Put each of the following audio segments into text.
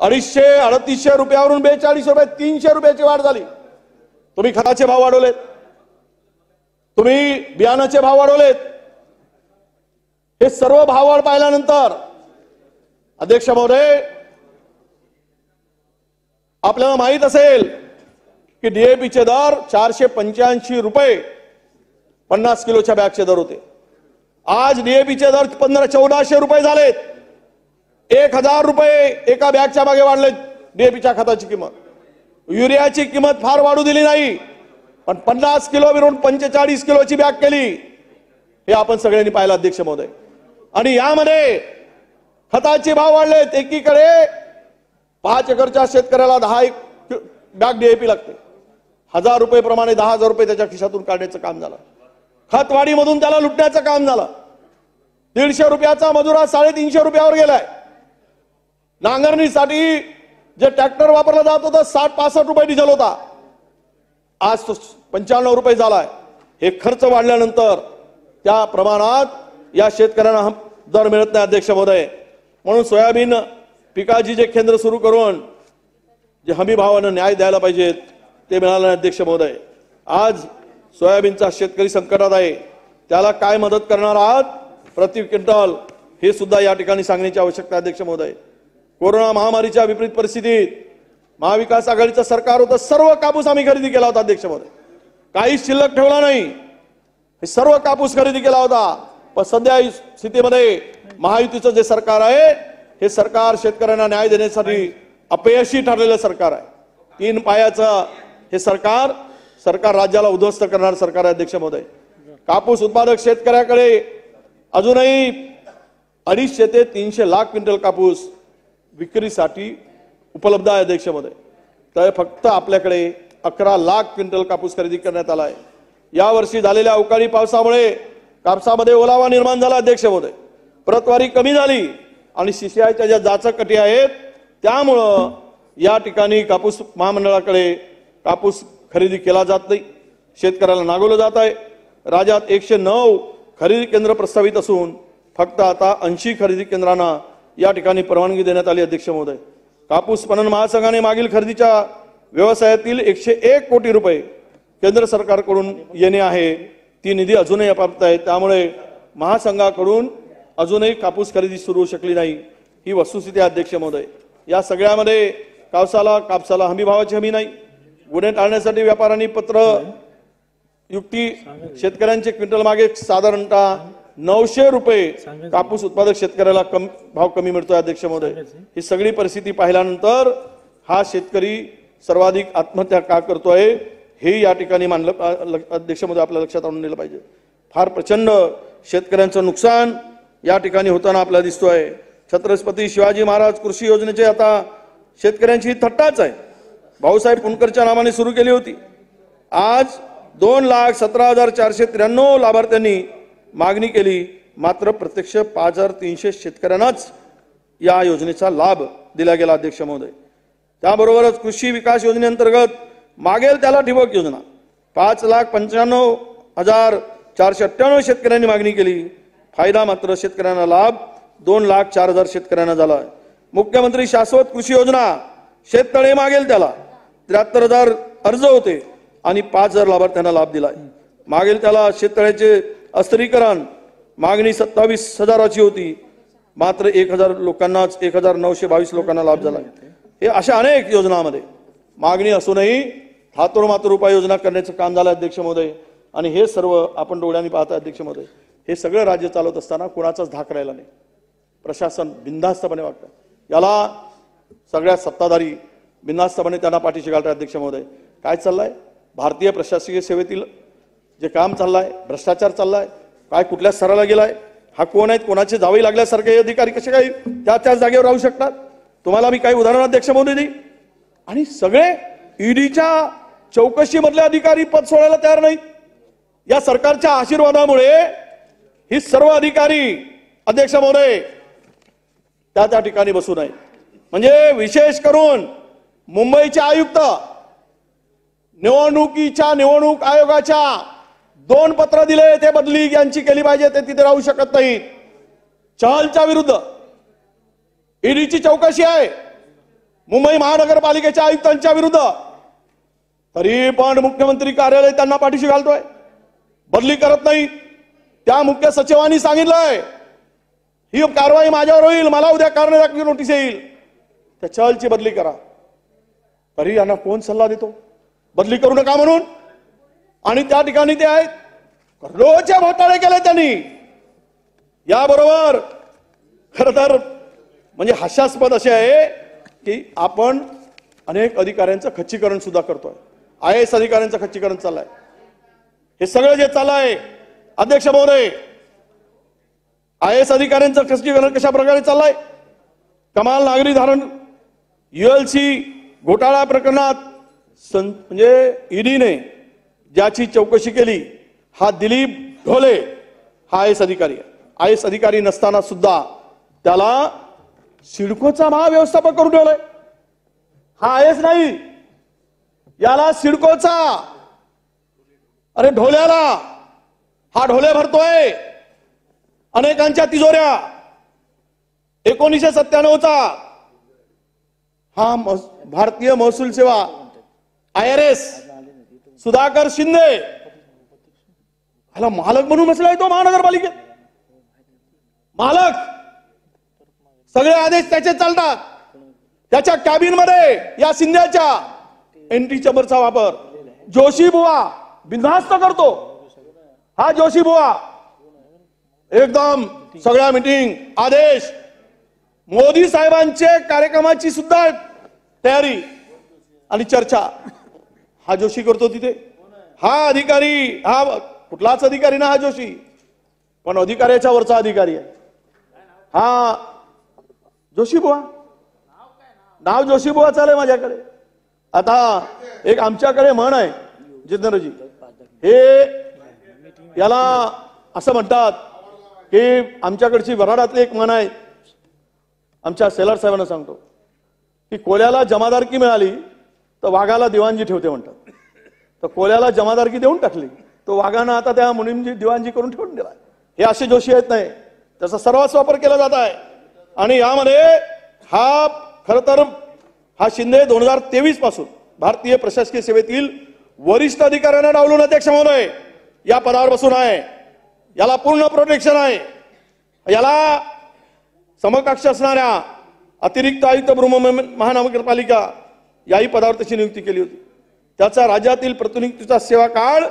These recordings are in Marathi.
अडीचशे अडतीसशे रुपयावरून बेचाळीस रुपये तीनशे रुपयाची वाढ झाली. तुम्ही खताचे भाव वाढवलेत. तुम्ही बियाणाचे भाव वाढवलेत. हे सर्व भाववाढ पाहिल्यानंतर अध्यक्ष महोदय आपल्याला माहीत असेल की डीएपीचे दर चारशे पंच्याऐंशी रुपये पन्नास किलोच्या बॅगचे दर होते. आज डीएपीचे दर पंधरा चौदाशे रुपये झालेत. एक हजार रुपये एका बॅगच्या मागे वाढले डीएपीच्या खताची किंमत. युरियाची किंमत फार वाढू दिली नाही. पण पन्नास किलो मिळून पंचेचाळीस किलोची बॅग केली. हे आपण सगळ्यांनी पाहिलं अध्यक्ष महोदय. आणि यामध्ये खताचे भाव वाढलेत. एकीकडे पाच एकरच्या शेतकऱ्याला दहा एक बॅग डीएपी लागते. हजार रुपये प्रमाणे दहा हजार रुपये त्याच्या खिशातून काढण्याचं काम झालं. खतवाढीमधून त्याला लुटण्याचं काम झालं. दीडशे रुपयाचा मजुरा साडेतीनशे रुपयावर गेलाय. नांगरणीसाठी जे ट्रॅक्टर वापरला जात होता साठ पासष्ट रुपये डिझेल होता. आज तो पंच्याण्णव रुपये झालाय. हे खर्च वाढल्यानंतर त्या प्रमाणात या शेतकऱ्यांना दर मिळत नाही अध्यक्ष महोदय. म्हणून सोयाबीन पिकाची जे केंद्र सुरू करून जे हमी भावानं न्याय द्यायला पाहिजेत ते मिळालं नाही अध्यक्ष महोदय. आज सोयाबीनचा शेतकरी संकटात आहे. त्याला काय मदत करणार आहात? प्रति क्विंटल हे सुद्धा या ठिकाणी सांगण्याची आवश्यकता अध्यक्ष महोदय. कोरोना महामारीच्या विपरीत परिस्थितीत महाविकास आघाडीचं सरकार होतं सर्व कापूस आम्ही खरेदी केला होता अध्यक्ष महोदय काहीच शिल्लक ठेवला नाही. हे सर्व कापूस खरेदी केला होता. पण सध्या स्थितीमध्ये महायुतीचं जे सरकार आहे हे सरकार शेतकऱ्यांना न्याय देण्यासाठी अपयशी ठरलेलं सरकार आहे. तीन पायाचं हे सरकार सरकार राज्याला उद्ध्वस्त करणार सरकार आहे अध्यक्ष महोदय कापूस उत्पादक शेतकऱ्याकडे अजूनही अडीचशे ते तीनशे लाख क्विंटल कापूस विक्रीसाठी उपलब्ध आहे देशामध्ये तर फक्त आपल्याकडे अकरा लाख क्विंटल कापूस खरेदी करण्यात आला आहे. यावर्षी झालेल्या अवकाळी पावसामुळे कापसामध्ये ओलावा निर्माण झाला अध्यक्ष प्रतवारी कमी झाली आणि सीसीआयच्या ज्या जाचकटी आहेत त्यामुळं या ठिकाणी कापूस महामंडळाकडे कापूस खरेदी केला जात नाही. शेतकऱ्याला नागवलं जात आहे. राज्यात एकशे नऊ खरेदी केंद्र प्रस्तावित असून फक्त आता ऐंशी खरेदी केंद्रांना या ठिकाणी परवानगी देण्यात आली अध्यक्ष महोदय. कापूस पणन महासंघाने मागील खरेदीच्या व्यवसायातील एकशे एक कोटी रुपये केंद्र सरकारकडून येणे आहे. ती निधी अजूनही अप्राप्त आहे. त्यामुळे महासंघाकडून अजूनही कापूस खरेदी सुरू होऊ शकली नाही. ही वस्तुस्थिती अध्यक्ष महोदय. या सगळ्यामध्ये कापसाला कापसाला हमी भावाची हमी नाही. गुन्हे टाळण्यासाठी व्यापाऱ्यांनी पत्र युक्ती शेतकऱ्यांचे क्विंटल मागे साधारणतः नऊशे रुपये कापूस उत्पादक शेतकऱ्याला कम भाव कमी मिळतोय अध्यक्ष महोदय ही सगळी परिस्थिती पाहिल्यानंतर हा शेतकरी सर्वाधिक आत्महत्या का करतोय हे या ठिकाणी मानलं अध्यक्ष महोदय आपल्या लक्षात आणून दिलं पाहिजे. फार प्रचंड शेतकऱ्यांचं नुकसान या ठिकाणी होताना आपल्याला दिसतोय. छत्रपती शिवाजी महाराज कृषी योजनेचे आता शेतकऱ्यांची ही थट्टाच आहे. भाऊसाहेब पुणकरच्या नावाने सुरू केली होती. आज दोन लाख सतरा हजार चारशे त्र्याण्णव लाभार्थ्यांनी मागणी केली. मात्र प्रत्यक्ष पाच हजार तीनशे शेतकऱ्यांनाच या योजनेचा लाभ दिला गेला अध्यक्ष महोदय. त्याबरोबरच कृषी विकास योजनेअंतर्गत मागेल त्याला ठिबक योजना. पाच लाख पंच्याण्णव हजार चारशे अठ्ठ्याण्णव शेतकऱ्यांनी मागणी केली. फायदा मात्र शेतकऱ्यांना लाभ दोन लाख चार हजार शेतकऱ्यांना झाला आहे मुख्यमंत्री शाश्वत कृषी योजना. शेततळे मागेल त्याला. त्र्याहत्तर हजार अर्ज होते आणि पाच हजार लाभार्थ्यांना लाभ दिला मागेल त्याला शेततळ्याचे अस्त्रीकरण मागणी सत्तावीस हजाराची होती. मात्र एक हजार लोकांनाच एक हजार नऊशे बावीस लोकांना लाभ झाला. हे अशा अनेक योजनामध्ये. मागणी असूनही हातोर मातोर उपाययोजना करण्याचं काम झालं अध्यक्ष महोदय. आणि हे सर्व आपण डोळ्यांनी पाहता अध्यक्ष महोदय. हे सगळं राज्य चालवत असताना कोणाचाच धाक राहिला नाही. प्रशासन बिनधास्तपणे वागतं. याला सगळ्या सत्ताधारी बिनधास्तपणे त्यांना पाठीशी घालतात अध्यक्ष महोदय. काय चाललंय? भारतीय प्रशासकीय सेवेतील जे काम चाललंय भ्रष्टाचार चाललाय काय कुठल्या स्तराला गेलाय हा कोण आहेत कोणाचे जावे लागल्यासारखे हे अधिकारी कसे काही त्या त्याच जागेवर राहू शकतात? तुम्हाला मी काही उदाहरण अध्यक्ष महोदय देईन. आणि सगळे ईडीच्या चौकशीमधले अधिकारी पद सोडायला तयार नाहीत. या सरकारच्या आशीर्वादामुळे ही सर्व अधिकारी अध्यक्ष महोदय त्या त्या ठिकाणी बसून नये. म्हणजे विशेष करून मुंबईचे आयुक्त निवडणुकीच्या निवडणूक आयोगाच्या दोन पत्र दिले ते बदली यांची केली पाहिजे ते तिथे राहू शकत नाही. चहलच्या विरुद्ध. ईडीची चौकशी आहे. मुंबई महानगरपालिकेच्या आयुक्तांच्या विरुद्ध. तरी पण मुख्यमंत्री कार्यालय त्यांना पाठीशी घालतोय. बदली करत नाही. त्या मुख्य सचिवांनी सांगितलंय ही कारवाई माझ्यावर होईल मला उद्या कारण दाखवी नोटीस येईल. त्या चहलची बदली करा. तरी यांना कोण सल्ला देतो? बदली करू नका म्हणून. आणि त्या ठिकाणी ते आहेत. करोडोचे घोटाळे केले त्यांनी. याबरोबर खर तर म्हणजे हास्यास्पद असे आहे की आपण अनेक अधिकाऱ्यांचं खच्चीकरण सुद्धा करतोय. आय एस अधिकाऱ्यांचं खच्चीकरण चाललंय. हे सगळं जे चाललंय अध्यक्ष महोदय आय एस अधिकाऱ्यांचं खच्चीकरण कशा प्रकारे चाललंय? कमाल नागरी धारण युएलसी घोटाळा प्रकरणात सं म्हणजे ईडीने ज्याची चौकशी केली हा दिलीप ढोले हा आय एस अधिकारी आहे. आय एस अधिकारी नसताना सुद्धा त्याला सिडकोचा महाव्यवस्थापक करून ठेवलाय. हा आय एस नाही. याला सिडकोचा अरे ढोल्याला हा ढोले भरतोय. अनेकांच्या तिजोऱ्या. एकोणीसशे सत्त्याण्णवचा हा भारतीय महसूल सेवा I R S. Sudhakar Shinde. ह्याला मालक म्हणून बसलाय तो महानगरपालिकेत. मालक. सगळे आदेश त्याचे चालतात. त्याच्या कॅबिनमध्ये या शिंद्याच्या एंट्री चंबरचा वापर. जोशी बुवा बिनधास्त करतो. हा जोशी बुवा. एकदम सगळ्या मिटिंग आदेश. मोदी साहेबांचे कार्यक्रमाची सुद्धा तयारी आणि चर्चा. हा जोशी करतो तिथे. हा अधिकारी हा कुठलाच अधिकारी ना हा जोशी. पण अधिकाऱ्याच्या वरचा अधिकारी आहे. हा जोशी बुवा. नाव जोशी बुवा चालेल माझ्याकडे. आता एक आमच्याकडे म्हण आहे जितेंद्रजी. हे याला असं म्हणतात की आमच्याकडची वराडातली एक म्हण आहे आमच्या सेलर साहेबांना सांगतो. की कोल्याला जमादारकी मिळाली तर वाघाला दिवाणजी ठेवते म्हणतात. तर कोल्याला जमादारकी देऊन टाकली. तो वाघानं आता त्या मुलींची दिवाणजी करून ठेवून दिला हे असे जोशी आहेत नाही. त्याचा सर्वांच वापर केला जात आहे. आणि यामध्ये हा खर तर हा शिंदे दोन हजार तेवीसपासून भारतीय प्रशासकीय सेवेतील वरिष्ठ अधिकाऱ्यांना डावलून अध्यक्ष महोदय. या पदावर बसून आहे. याला पूर्ण प्रोटेक्शन आहे. याला समकक्ष असणाऱ्या अतिरिक्त आयुक्त ब्रह्म महानगरपालिका याही पदावर त्याची नियुक्ती केली होती. त्याचा राज्यातील प्रतिनियुक्तीचा सेवा काळ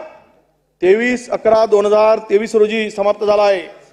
तेवीस अकरा दोन हजार तेवीस रोजी समाप्त झाला आहे.